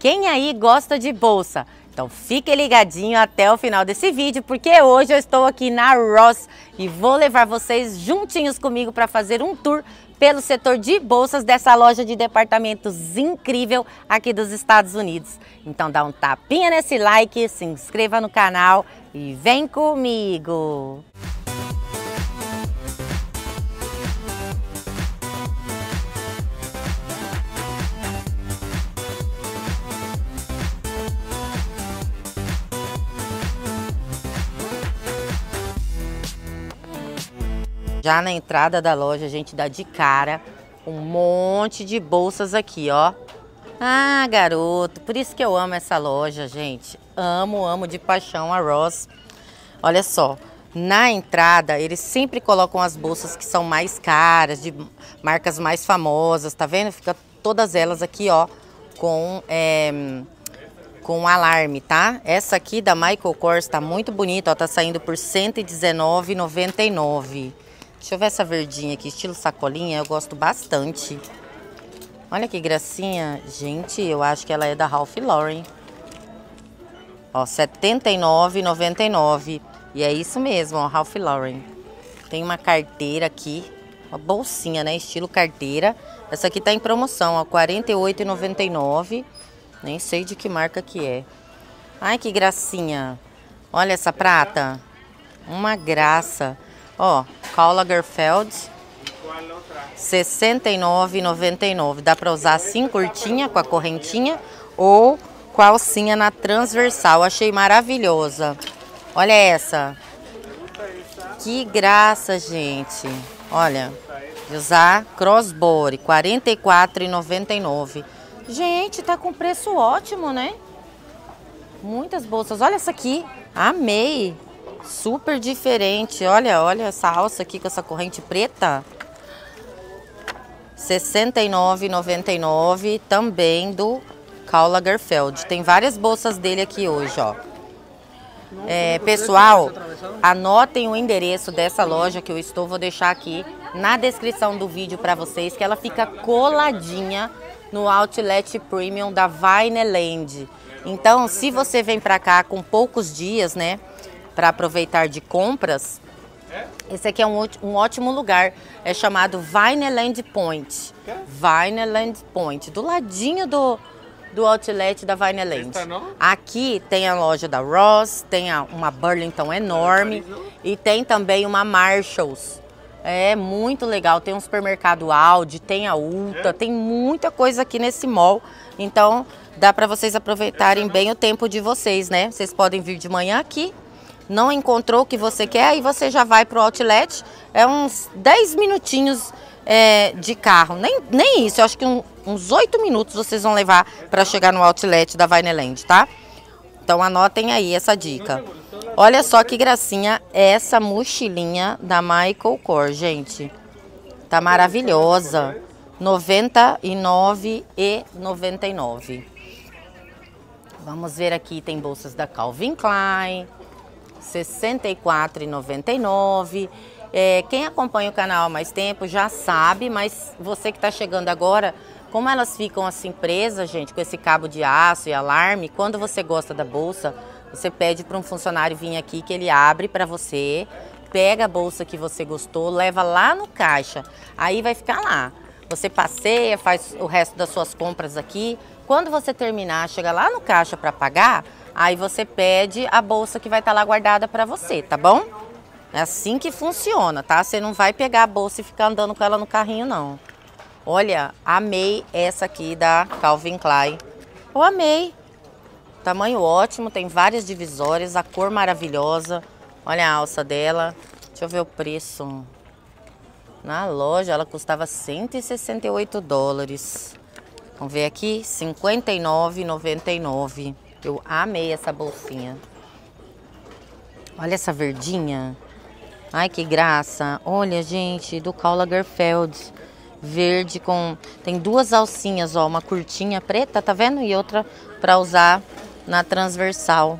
Quem aí gosta de bolsa? Então fique ligadinho até o final desse vídeo, porque hoje eu estou aqui na Ross e vou levar vocês juntinhos comigo para fazer um tour pelo setor de bolsas dessa loja de departamentos incrível aqui dos Estados Unidos. Então dá um tapinha nesse like, se inscreva no canal e vem comigo! Já na entrada da loja a gente dá de cara um monte de bolsas aqui, ó. Ah, garoto, por isso que eu amo essa loja, gente. Amo, amo de paixão a Ross. Olha só, na entrada eles sempre colocam as bolsas que são mais caras, de marcas mais famosas, tá vendo? Fica todas elas aqui, ó, com... É, com alarme, tá? Essa aqui da Michael Kors tá muito bonita, ó, tá saindo por R$ 119,99. Deixa eu ver essa verdinha aqui, estilo sacolinha, eu gosto bastante. Olha que gracinha. Gente, eu acho que ela é da Ralph Lauren. Ó, R$ 79,99. E é isso mesmo, ó, Ralph Lauren. Tem uma carteira aqui, uma bolsinha, né, estilo carteira. Essa aqui tá em promoção, ó, R$ 48,99. Nem sei de que marca que é. Ai, que gracinha. Olha essa prata. Uma graça. Ó, Karl Lagerfeld, 69,99. Dá para usar assim, curtinha, com a correntinha, ou com a alcinha na transversal. Achei maravilhosa. Olha essa. Que graça, gente. Olha, usar crossbody, 44,99. Gente, tá com preço ótimo, né? Muitas bolsas. Olha essa aqui. Amei. Super diferente. Olha, olha essa alça aqui com essa corrente preta. R$ 69,99 também do Karl Lagerfeld. Tem várias bolsas dele aqui hoje, ó. É, pessoal, anotem o endereço dessa loja que eu estou, vou deixar aqui na descrição do vídeo para vocês, que ela fica coladinha no Outlet Premium da Vineland. Então, se você vem para cá com poucos dias, né, para aproveitar de compras, esse aqui é um, um, ótimo lugar. É chamado Vineland Point. Vineland Point, do ladinho do, do outlet da Vineland. Aqui tem a loja da Ross, tem a, uma Burlington enorme e tem também uma Marshalls. É muito legal. Tem um supermercado Audi, tem a Ulta, é? tem muita coisa aqui nesse mall. Então dá para vocês aproveitarem bem o tempo de vocês, né? Vocês podem vir de manhã aqui não encontrou o que você quer, aí você já vai para o outlet, é uns 10 minutinhos é, de carro, nem, nem isso, eu acho que um, uns 8 minutos vocês vão levar para chegar no outlet da Vineland, tá? Então anotem aí essa dica. Olha só que gracinha essa mochilinha da Michael Kors, gente. Tá maravilhosa. R$ 99,99. Vamos ver aqui, tem bolsas da Calvin Klein, R$ 64,99. É, quem acompanha o canal há mais tempo já sabe, mas você que está chegando agora, como elas ficam assim presas, gente, com esse cabo de aço e alarme, quando você gosta da bolsa, você pede para um funcionário vir aqui que ele abre para você, pega a bolsa que você gostou, leva lá no caixa, aí vai ficar lá. Você passeia, faz o resto das suas compras aqui. Quando você terminar, chega lá no caixa para pagar, Aí você pede a bolsa que vai estar tá lá guardada para você, tá bom? É assim que funciona, tá? Você não vai pegar a bolsa e ficar andando com ela no carrinho, não. Olha, amei essa aqui da Calvin Klein. Eu amei. Tamanho ótimo, tem várias divisórias, a cor maravilhosa. Olha a alça dela. Deixa eu ver o preço. Na loja ela custava 168 dólares. Vamos ver aqui, R$ 59,99. Eu amei essa bolsinha. Olha essa verdinha. Ai, que graça. Olha, gente, do Karl Lagerfeld. Verde com... Tem duas alcinhas, ó. Uma curtinha preta, tá vendo? E outra pra usar na transversal.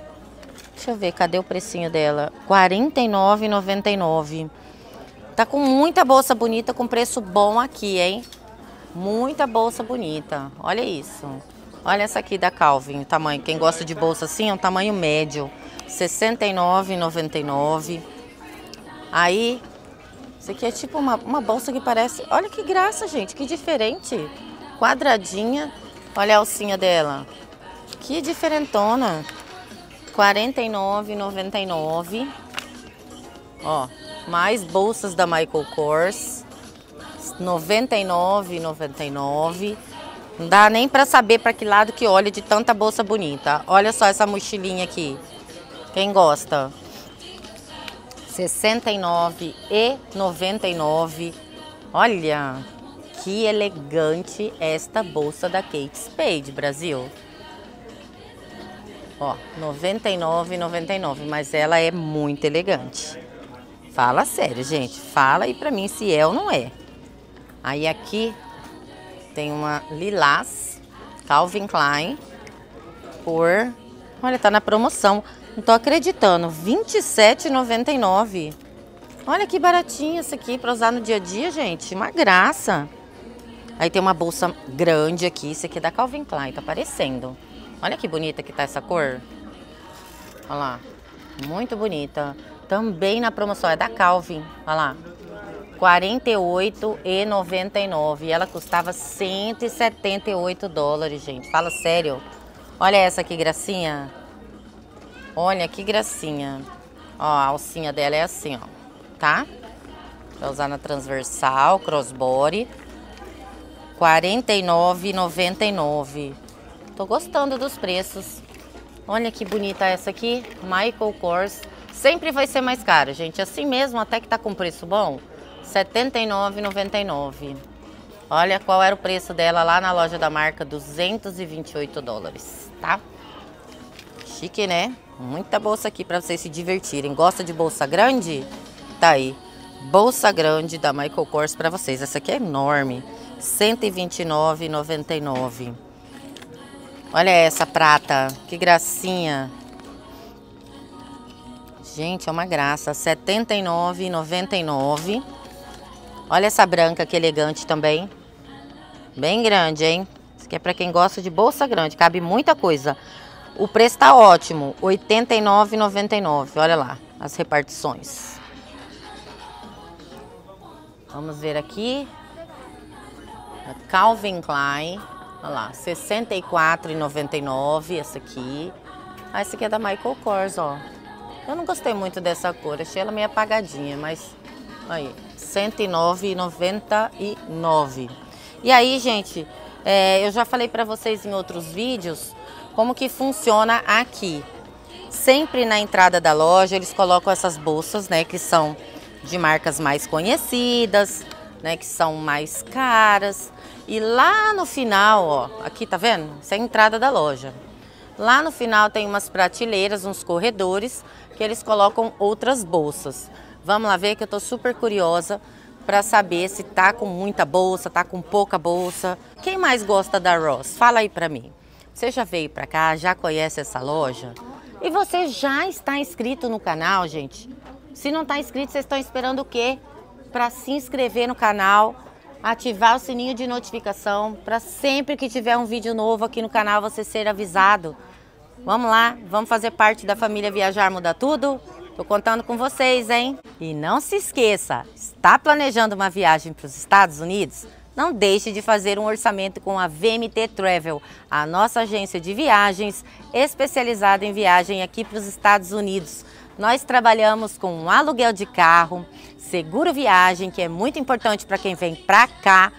Deixa eu ver, cadê o precinho dela? R$ 49,99. Tá com muita bolsa bonita, com preço bom aqui, hein? Muita bolsa bonita. Olha isso. Olha essa aqui da Calvin, o tamanho. Quem gosta de bolsa assim é um tamanho médio. R$ 69,99. Aí, isso aqui é tipo uma, uma bolsa que parece... Olha que graça, gente, que diferente. Quadradinha. Olha a alcinha dela. Que diferentona. R$ 49,99. Ó, mais bolsas da Michael Kors. R$ 99,99. Não dá nem para saber para que lado que olha de tanta bolsa bonita. Olha só essa mochilinha aqui. Quem gosta? R$ 69,99. Olha, que elegante esta bolsa da Kate Spade, Brasil. Ó, R$ 99,99, mas ela é muito elegante. Fala sério, gente. Fala aí pra mim se é ou não é. Aí aqui tem uma lilás Calvin Klein por... Olha, tá na promoção. Não tô acreditando. R$ 27,99. Olha que baratinho essa aqui para usar no dia a dia, gente. Uma graça. Aí tem uma bolsa grande aqui. Isso aqui é da Calvin Klein, tá aparecendo. Olha que bonita que tá essa cor. Olha lá. Muito bonita. Também na promoção. É da Calvin. Olha lá. R$ 48,99. E ela custava 178 dólares, gente. Fala sério. Olha essa que gracinha. Olha que gracinha. Ó, a alcinha dela é assim, ó. Tá? Pra usar na transversal, crossbody. R$ 49,99. Tô gostando dos preços. Olha que bonita essa aqui. Michael Kors. Sempre vai ser mais caro, gente. Assim mesmo, até que tá com preço bom. R$ 79,99. Olha qual era o preço dela lá na loja da marca, 228 dólares, tá? Chique, né? Muita bolsa aqui para vocês se divertirem. Gosta de bolsa grande? Tá aí. Bolsa grande da Michael Kors para vocês. Essa aqui é enorme. R$ 129,99. Olha essa prata. Que gracinha. Gente, é uma graça. R$ 79,99. Olha essa branca que elegante também. Bem grande, hein? Isso aqui é para quem gosta de bolsa grande, cabe muita coisa. O preço tá ótimo, R$ 89,99. Olha lá as repartições. Vamos ver aqui. Calvin Klein. Olha lá, R$ 64,99 essa aqui. Ah, essa aqui é da Michael Kors, ó. Eu não gostei muito dessa cor, achei ela meio apagadinha, mas aí, 109,99. E aí, gente, é, eu já falei para vocês em outros vídeos como que funciona aqui. Sempre na entrada da loja eles colocam essas bolsas, né, que são de marcas mais conhecidas, né, que são mais caras. E lá no final, ó, aqui tá vendo? Essa é a entrada da loja. Lá no final tem umas prateleiras, uns corredores, que eles colocam outras bolsas. Vamos lá ver que eu tô super curiosa para saber se tá com muita bolsa, tá com pouca bolsa. Quem mais gosta da Ross? Fala aí para mim. Você já veio para cá, já conhece essa loja? E você já está inscrito no canal, gente? Se não está inscrito, vocês estão esperando o quê? Para se inscrever no canal, ativar o sininho de notificação, para sempre que tiver um vídeo novo aqui no canal você ser avisado. Vamos lá, vamos fazer parte da família Viajar Muda Tudo? Tô contando com vocês, hein? E não se esqueça, está planejando uma viagem para os Estados Unidos? Não deixe de fazer um orçamento com a VMT Travel, a nossa agência de viagens especializada em viagem aqui para os Estados Unidos. Nós trabalhamos com um aluguel de carro, seguro viagem, que é muito importante para quem vem para cá,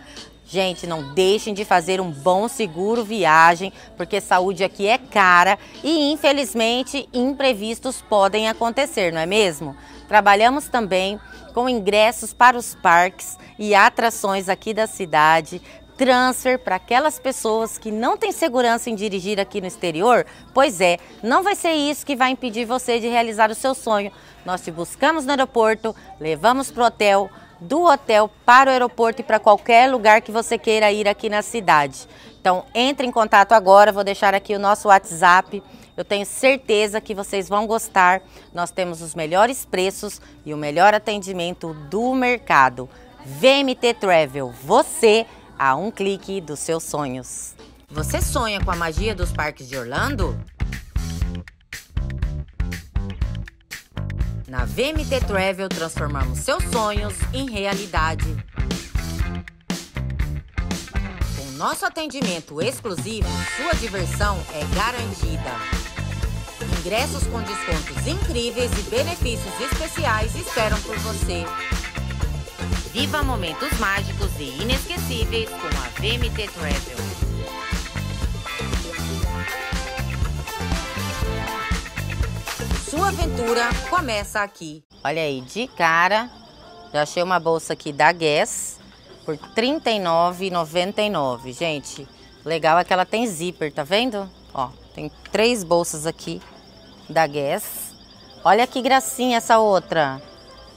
Gente, não deixem de fazer um bom seguro viagem, porque saúde aqui é cara e infelizmente imprevistos podem acontecer, não é mesmo? Trabalhamos também com ingressos para os parques e atrações aqui da cidade, transfer para aquelas pessoas que não têm segurança em dirigir aqui no exterior? Pois é, não vai ser isso que vai impedir você de realizar o seu sonho. Nós te buscamos no aeroporto, levamos para o hotel, do hotel para o aeroporto e para qualquer lugar que você queira ir aqui na cidade. Então, entre em contato agora, vou deixar aqui o nosso WhatsApp. Eu tenho certeza que vocês vão gostar. Nós temos os melhores preços e o melhor atendimento do mercado. VMT Travel, você a um clique dos seus sonhos. Você sonha com a magia dos parques de Orlando? Na VMT Travel transformamos seus sonhos em realidade. Com nosso atendimento exclusivo, sua diversão é garantida. Ingressos com descontos incríveis e benefícios especiais esperam por você. Viva momentos mágicos e inesquecíveis com a VMT Travel. Sua aventura começa aqui. Olha aí, de cara, já achei uma bolsa aqui da Guess por R$ 39,99. Gente, legal é que ela tem zíper, tá vendo? Ó, tem três bolsas aqui da Guess. Olha que gracinha essa outra.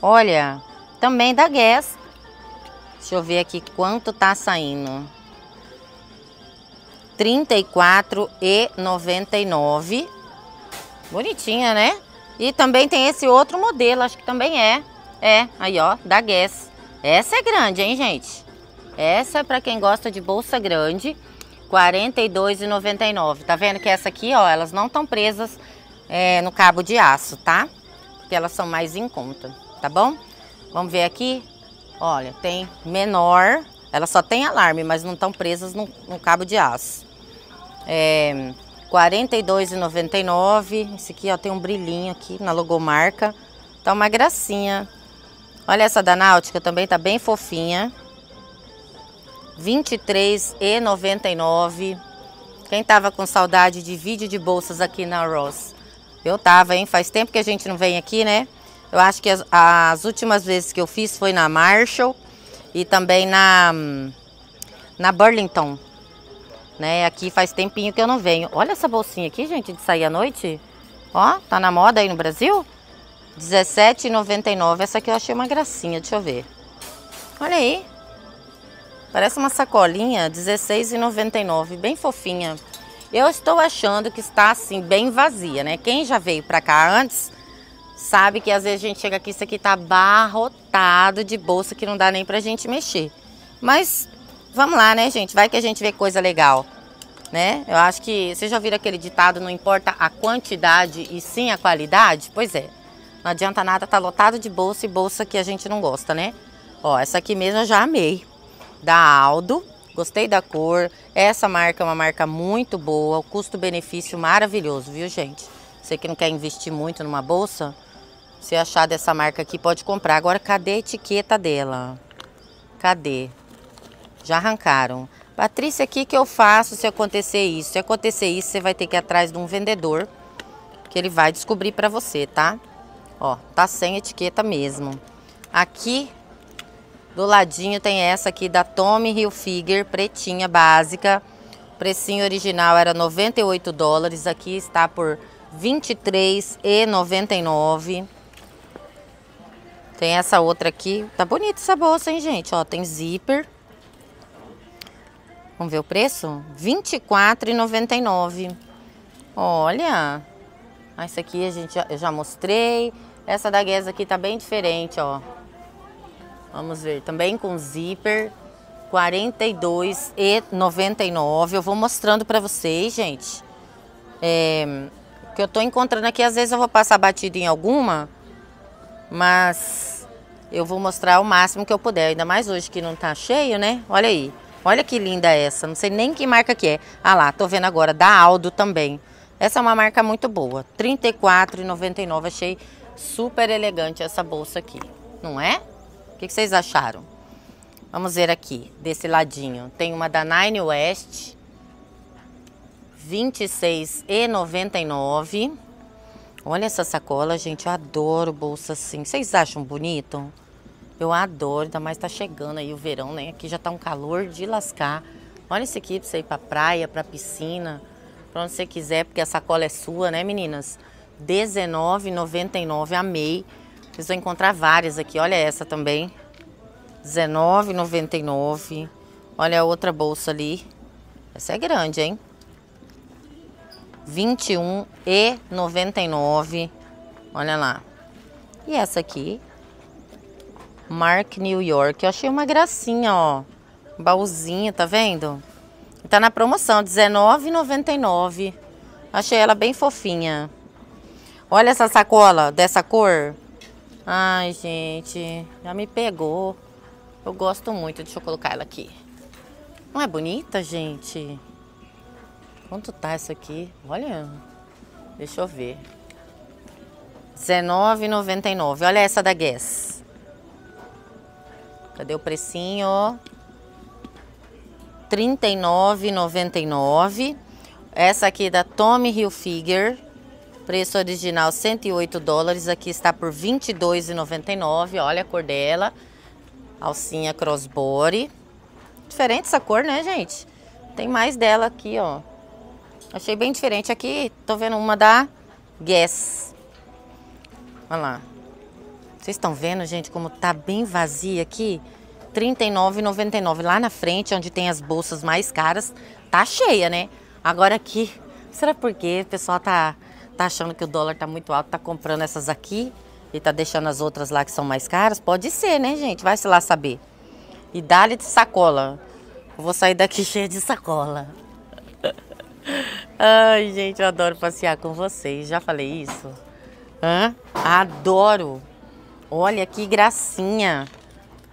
Olha, também da Guess. Deixa eu ver aqui quanto tá saindo. R$ 34,99. Bonitinha, né? E também tem esse outro modelo, acho que também é. É, aí ó, da Guess. Essa é grande, hein, gente? Essa é para quem gosta de bolsa grande, R$ 42,99. Tá vendo que essa aqui, ó, elas não estão presas é, no cabo de aço, tá? Porque elas são mais em conta, tá bom? Vamos ver aqui. Olha, tem menor. Ela só tem alarme, mas não estão presas no, no cabo de aço. É, 42,99. Esse aqui ó, tem um brilhinho aqui na logomarca. Tá uma gracinha. Olha essa da Náutica, também tá bem fofinha. R$ 23,99. Quem tava com saudade de vídeo de bolsas aqui na Ross? Eu tava, hein? Faz tempo que a gente não vem aqui, né? Eu acho que as, as últimas vezes que eu fiz foi na Marshall e também na, na Burlington. Né? Aqui faz tempinho que eu não venho. Olha essa bolsinha aqui, gente, de sair à noite. Ó, tá na moda aí no Brasil? R$17,99. Essa aqui eu achei uma gracinha, deixa eu ver. Olha aí. Parece uma sacolinha, R$16,99. Bem fofinha. Eu estou achando que está assim, bem vazia, né? Quem já veio pra cá antes, sabe que às vezes a gente chega aqui, isso aqui tá barrotado de bolsa que não dá nem pra gente mexer. Mas Vamos lá, né, gente? Vai que a gente vê coisa legal, né? Eu acho que vocês já viram aquele ditado, não importa a quantidade e sim a qualidade? Pois é. Não adianta nada, tá lotado de bolsa e bolsa que a gente não gosta, né? Ó, essa aqui mesmo eu já amei. Da Aldo. Gostei da cor. Essa marca é uma marca muito boa. O custo-benefício maravilhoso, viu, gente? Você que não quer investir muito numa bolsa, se achar dessa marca aqui, pode comprar. Agora, cadê a etiqueta dela? Cadê? Já arrancaram. Patrícia, o que, que eu faço se acontecer isso? Se acontecer isso, você vai ter que ir atrás de um vendedor, que ele vai descobrir para você, tá? Ó, tá sem etiqueta mesmo. Aqui, do ladinho, tem essa aqui da Tommy Hilfiger, pretinha, básica. O precinho original era 98 dólares, aqui está por 23,99. Tem essa outra aqui, tá bonita essa bolsa, hein, gente? Ó, tem zíper. Vamos ver o preço? R$ 24,99. Olha! Essa aqui a gente eu já mostrei. Essa da Guess aqui tá bem diferente, ó. Vamos ver, também com zíper. R$ 42,99. Eu vou mostrando pra vocês, gente. É, que eu tô encontrando aqui, às vezes eu vou passar batido em alguma. Mas eu vou mostrar o máximo que eu puder. Ainda mais hoje que não tá cheio, né? Olha aí. Olha que linda essa, não sei nem que marca que é. Ah lá, tô vendo agora, da Aldo também. Essa é uma marca muito boa, R$ 34,99. Achei super elegante essa bolsa aqui, não é? O que, vocês acharam? Vamos ver aqui, desse ladinho. Tem uma da Nine West, R$ 26,99. Olha essa sacola, gente, eu adoro bolsa assim. Vocês acham bonito? Eu adoro, ainda mais tá chegando aí o verão, né? Aqui já tá um calor de lascar. Olha esse aqui pra você ir pra praia, pra piscina, pra onde você quiser, porque a sacola é sua, né, meninas? R$19,99, amei. Vocês vão encontrar várias aqui, olha essa também. R$19,99. Olha a outra bolsa ali. Essa é grande, hein? R$21,99. Olha lá. E essa aqui, Mark New York. Eu achei uma gracinha, ó. baúzinho, tá vendo? tá na promoção, R$19,99. Achei ela bem fofinha. Olha essa sacola dessa cor. Ai, gente, já me pegou. Eu gosto muito. Deixa eu colocar ela aqui. Não é bonita, gente? Quanto tá essa aqui? Olha. Deixa eu ver. R$19,99. Olha essa da Guess. Cadê o precinho? R$39,99. Essa aqui da Tommy Hilfiger. Preço original 108 dólares. Aqui está por 22,99. Olha a cor dela. Alcinha crossbody. Diferente essa cor, né, gente? Tem mais dela aqui, ó. Achei bem diferente. Aqui, tô vendo uma da Guess. Olha lá. Vocês estão vendo, gente, como tá bem vazia aqui? R$39,99. Lá na frente, onde tem as bolsas mais caras, tá cheia, né? Agora aqui, será porque o pessoal tá, tá achando que o dólar tá muito alto, tá comprando essas aqui e tá deixando as outras lá que são mais caras? Pode ser, né, gente? Vai se lá saber. E dá-lhe de sacola. Eu vou sair daqui cheia de sacola. Ai, gente, eu adoro passear com vocês. Já falei isso? Hã? Adoro. Olha que gracinha.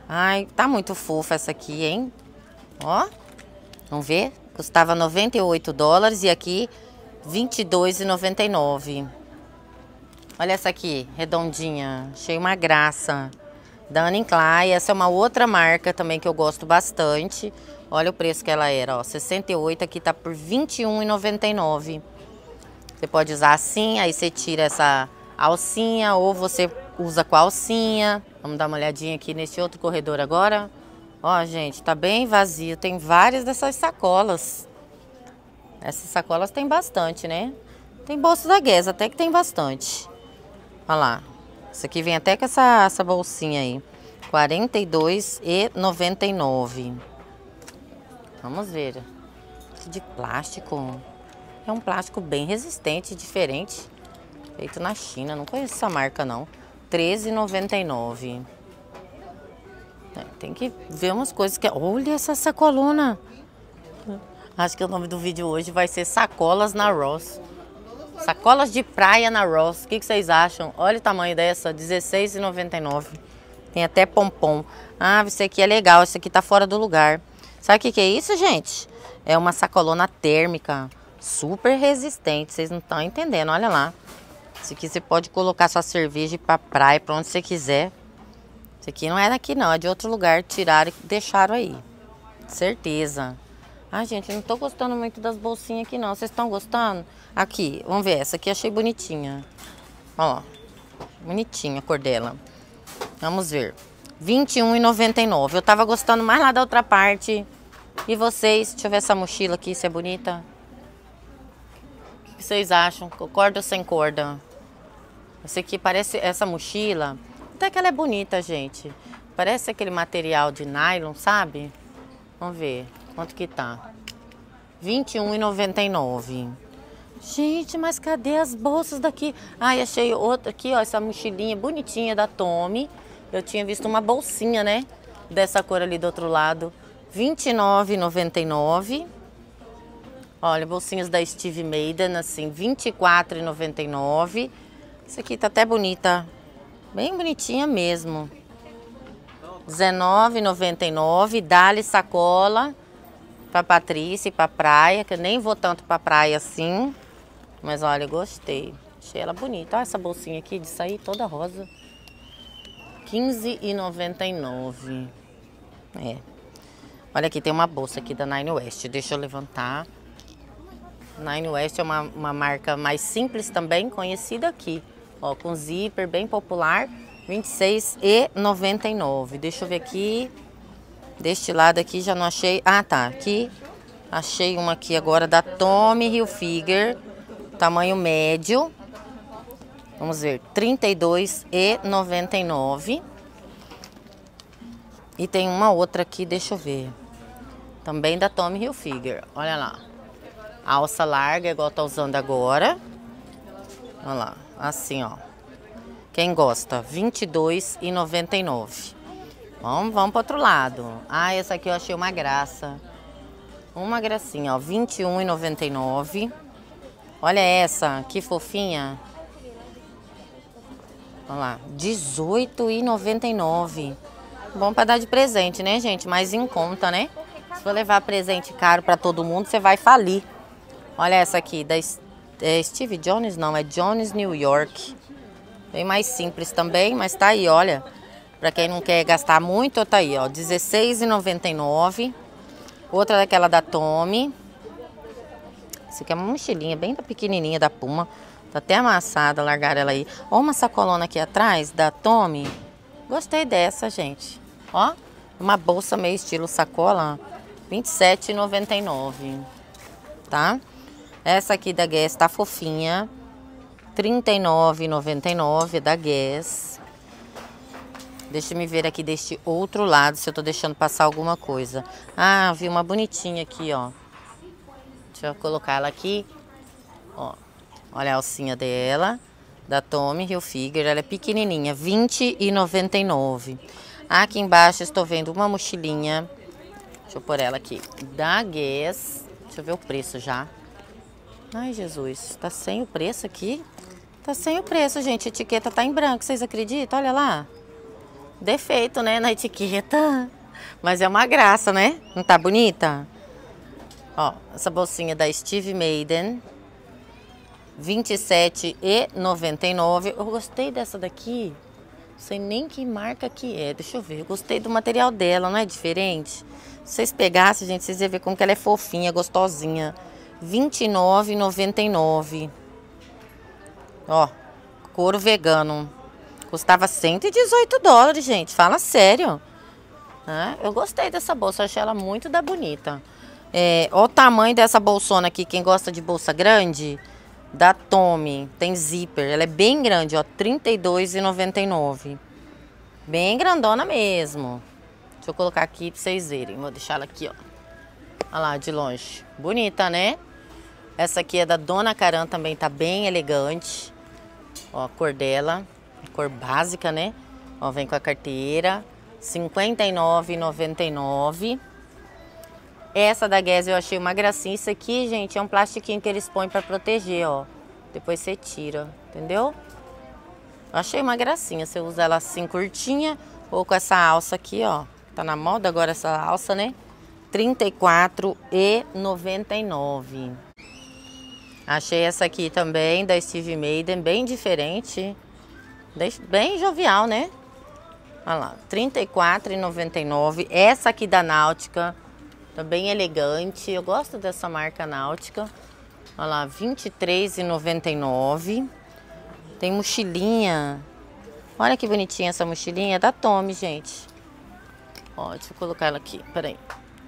Ai, tá muito fofa essa aqui, hein? Ó, vamos ver? Custava 98 dólares e aqui 22,99. Olha essa aqui, redondinha. Achei uma graça. Da Anne Klein. Essa é uma outra marca também que eu gosto bastante. Olha o preço que ela era, ó. 68, aqui tá por 21,99. Você pode usar assim, aí você tira essa alcinha ou você usa com a alcinha. Vamos dar uma olhadinha aqui nesse outro corredor agora. Ó, gente, tá bem vazio. Tem várias dessas sacolas. Essas sacolas tem bastante, né? Tem bolsa da Guess, até que tem bastante. Olha lá. Isso aqui vem até com essa, essa bolsinha aí. R$ 42,99. Vamos ver. De plástico. É um plástico bem resistente, diferente. Feito na China. Não conheço essa marca, não. R$ 13,99. É, tem que ver umas coisas que... Olha essa sacolona. Acho que o nome do vídeo hoje vai ser Sacolas na Ross. Sacolas de praia na Ross. O que, que vocês acham? Olha o tamanho dessa. R$16,99. Tem até pompom. Ah, isso aqui é legal. Isso aqui tá fora do lugar. Sabe o que, que é isso, gente? É uma sacolona térmica, super resistente. Vocês não estão entendendo, olha lá. Isso aqui você pode colocar sua cerveja para praia, para onde você quiser. Isso aqui não é daqui não, é de outro lugar. Tiraram e deixaram aí. Certeza. Ah, gente, eu não tô gostando muito das bolsinhas aqui não. Vocês estão gostando? Aqui, vamos ver. Essa aqui achei bonitinha. Ó, bonitinha a cor dela. Vamos ver. R$21,99. Eu tava gostando mais lá da outra parte. E vocês? Deixa eu ver essa mochila aqui, se é bonita. O que vocês acham? Corda ou sem corda? Essa aqui parece... Essa mochila... Até que ela é bonita, gente. Parece aquele material de nylon, sabe? Vamos ver. Quanto que tá? R$21,99. Gente, mas cadê as bolsas daqui? Ai, achei outra aqui, ó. Essa mochilinha bonitinha da Tommy. Eu tinha visto uma bolsinha, né? Dessa cor ali do outro lado. R$29,99. Olha, bolsinhas da Steve Maiden, assim, R$24,99. Essa aqui tá até bonita. Bem bonitinha mesmo. R$19,99. Dá-lhe sacola pra Patrícia e pra praia, que eu nem vou tanto pra praia assim. Mas olha, gostei. Achei ela bonita. Olha essa bolsinha aqui de sair toda rosa. 15,99. É. Olha aqui, tem uma bolsa aqui da Nine West. Deixa eu levantar. Nine West é uma, uma marca mais simples também, conhecida aqui. Ó, com zíper, bem popular. R$26,99. Deixa eu ver aqui. Deste lado aqui já não achei. Ah, tá. Aqui achei uma aqui agora da Tommy Hilfiger. Tamanho médio. Vamos ver, R$ 32,99. E tem uma outra aqui, deixa eu ver. Também da Tommy Hilfiger. Olha lá. Alça larga, igual tá usando agora. Olha lá, assim, ó. Quem gosta? R$ 22,99. Vamos, vamos para outro lado. Ah, essa aqui eu achei uma graça. Uma gracinha, ó, R$ 21,99. Olha essa, que fofinha. Olha lá, R$ 18,99. Bom para dar de presente, né, gente? Mais em conta, né? Se for levar presente caro para todo mundo, você vai falir. Olha essa aqui, da é Steve Jones, não, é Jones New York. Bem mais simples também, mas tá aí, olha. Para quem não quer gastar muito, tá aí, ó, R$16,99. Outra daquela da Tommy. Essa aqui é uma mochilinha bem da pequenininha da Puma. Tá até amassada, largar ela aí. Ó uma sacolona aqui atrás da Tommy. Gostei dessa, gente. Ó, uma bolsa meio estilo sacola, R$27,99, tá? Essa aqui da Guess tá fofinha, R$39,99 da Guess. Deixa me ver aqui deste outro lado se eu tô deixando passar alguma coisa. Ah, vi uma bonitinha aqui, ó. Deixa eu colocar ela aqui. Ó, olha a alcinha dela, da Tommy Hilfiger. Ela é pequenininha, R$20,99. Aqui embaixo estou vendo uma mochilinha. Deixa eu pôr ela aqui. Da Guess. Deixa eu ver o preço já. Ai, Jesus. Tá sem o preço aqui? Tá sem o preço, gente. A etiqueta tá em branco. Vocês acreditam? Olha lá defeito, né, na etiqueta. Mas é uma graça, né? Não tá bonita? Ó, essa bolsinha da Steve Maiden. R$27,99. Eu gostei dessa daqui. Não sei nem que marca que é. Deixa eu ver. Eu gostei do material dela, não é diferente? Se vocês pegassem, gente, vocês iam ver como que ela é fofinha, gostosinha. R$29,99. Ó, couro vegano. Custava 118 dólares, gente. Fala sério. É, eu gostei dessa bolsa, achei ela muito da bonita. É, o tamanho dessa bolsona aqui, quem gosta de bolsa grande, da Tommy, tem zíper. Ela é bem grande, ó, R$32,99. Bem grandona mesmo. Deixa eu colocar aqui pra vocês verem. Vou deixar ela aqui, ó. Olha lá, de longe. Bonita, né? Essa aqui é da Dona Caran, também tá bem elegante. Ó, a cor dela. Cor básica, né? Ó, vem com a carteira. R$ 59,99. Essa da Guess eu achei uma gracinha. Isso aqui, gente, é um plastiquinho que eles põem para proteger, ó. Depois você tira, entendeu? Eu achei uma gracinha. Você usa ela assim curtinha ou com essa alça aqui, ó. Tá na moda agora essa alça, né? R$ 34,99. Achei essa aqui também da Steve Maiden, bem diferente. Bem jovial, né? Olha lá, R$ 34,99. Essa aqui da Náutica, também elegante. Eu gosto dessa marca Náutica. Olha lá, R$ 23,99. Tem mochilinha. Olha que bonitinha essa mochilinha. É da Tommy, gente. Ó, deixa eu colocar ela aqui. Peraí.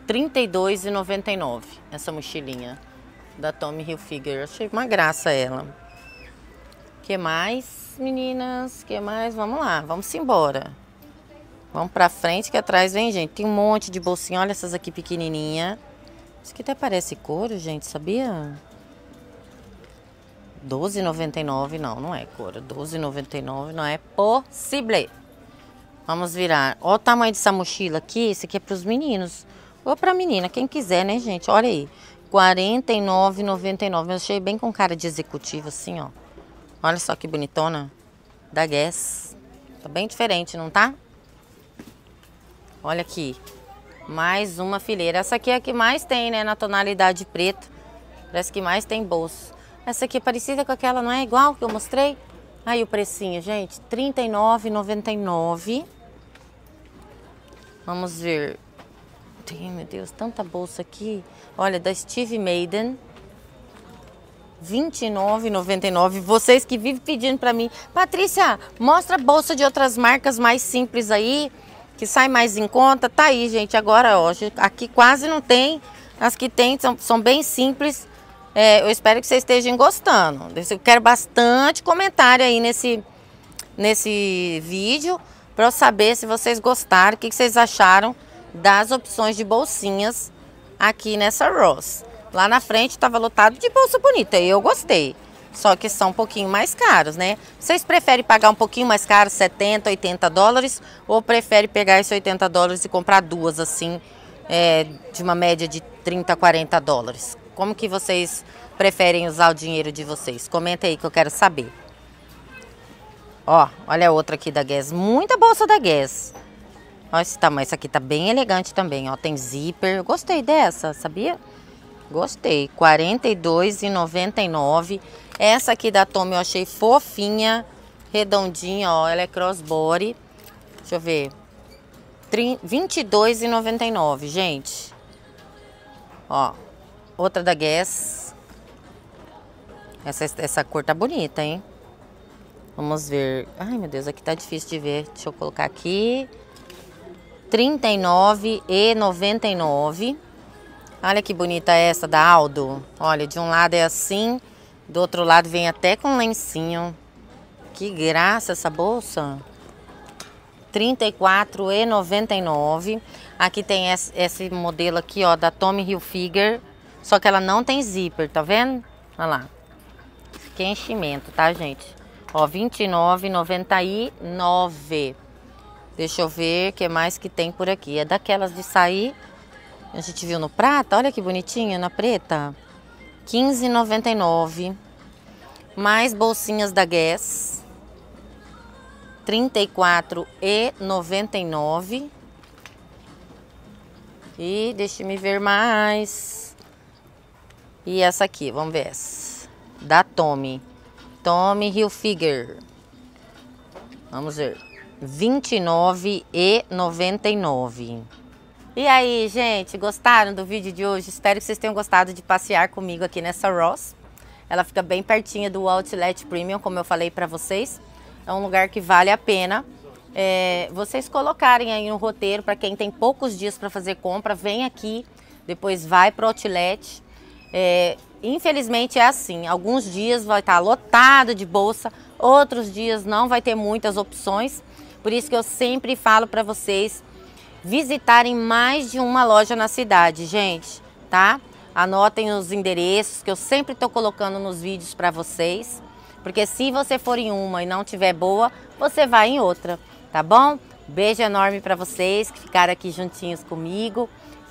R$ 32,99 essa mochilinha da Tommy Hilfiger. Achei uma graça ela. Que mais? meninas, que mais? Vamos lá, vamos embora. Vamos pra frente que atrás vem, gente. Tem um monte de bolsinha. Olha essas aqui pequenininha. Isso aqui até parece couro, gente, sabia? 12,99 não, não é couro. 12,99 não é possível. Vamos virar. Olha o tamanho dessa mochila aqui. Esse aqui é pros meninos. Ou pra menina, quem quiser, né, gente? Olha aí. R$ 49,99. Eu achei bem com cara de executivo, assim, ó. Olha só que bonitona. Da Guess. Tá bem diferente, não tá? Olha aqui. Mais uma fileira. Essa aqui é a que mais tem, né? Na tonalidade preta. Parece que mais tem bolso. Essa aqui é parecida com aquela, não é igual que eu mostrei? Aí o precinho, gente. R$ 39,99. Vamos ver. Tem, meu Deus, tanta bolsa aqui. Olha, da Steve Maiden. R$29,99. Vocês que vivem pedindo para mim, Patrícia, mostra bolsa de outras marcas mais simples aí, que sai mais em conta. Tá aí, gente. Agora, ó, aqui quase não tem. As que tem são, são bem simples. É, eu espero que vocês estejam gostando. Eu quero bastante comentário aí nesse, nesse vídeo para eu saber se vocês gostaram, o que, que vocês acharam das opções de bolsinhas aqui nessa Ross. Lá na frente estava lotado de bolsa bonita e eu gostei. Só que são um pouquinho mais caros, né? Vocês preferem pagar um pouquinho mais caro, 70, 80 dólares? Ou preferem pegar esses 80 dólares e comprar duas assim, é, de uma média de 30, 40 dólares. Como que vocês preferem usar o dinheiro de vocês? Comenta aí que eu quero saber. Ó, olha outra aqui da Guess. Muita bolsa da Guess. Olha esse tamanho. Essa aqui tá bem elegante também, ó. Tem zíper. Gostei dessa, sabia? Gostei. R$ 42,99. Essa aqui da Tommy eu achei fofinha, redondinha, ó. Ela é crossbody. Deixa eu ver. R$ 22,99, gente. Ó. Outra da Guess. Essa, essa cor tá bonita, hein? Vamos ver. Ai, meu Deus, aqui tá difícil de ver. Deixa eu colocar aqui. R$ 39,99. Olha que bonita essa da Aldo. Olha, de um lado é assim, do outro lado vem até com lencinho. Que graça essa bolsa. R$ 34,99. Aqui tem esse, modelo aqui, ó, da Tommy Hilfiger. Só que ela não tem zíper, tá vendo? Olha lá. Que enchimento, tá, gente? Ó, R$29,99. Deixa eu ver o que mais que tem por aqui. É daquelas de sair. A gente viu no prata. Olha que bonitinha, na preta. R$15,99. Mais bolsinhas da Guess. R$34,99. E deixa me ver mais. E essa aqui, vamos ver essa. Da Tommy. Tommy Hilfiger. Vamos ver. R$ 29,99. E aí, gente, gostaram do vídeo de hoje? Espero que vocês tenham gostado de passear comigo aqui nessa Ross. Ela fica bem pertinho do Outlet Premium, como eu falei para vocês. É um lugar que vale a pena é, vocês colocarem aí no roteiro para quem tem poucos dias para fazer compra, vem aqui, depois vai para o Outlet. É, Infelizmente é assim, alguns dias vai estar lotado de bolsa, outros dias não vai ter muitas opções. Por isso que eu sempre falo para vocês visitarem mais de uma loja na cidade, gente, tá? Anotem os endereços que eu sempre estou colocando nos vídeos para vocês. Porque se você for em uma e não tiver boa, você vai em outra, tá bom? Beijo enorme para vocês que ficaram aqui juntinhos comigo.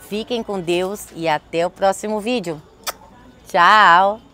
Fiquem com Deus e até o próximo vídeo. Tchau!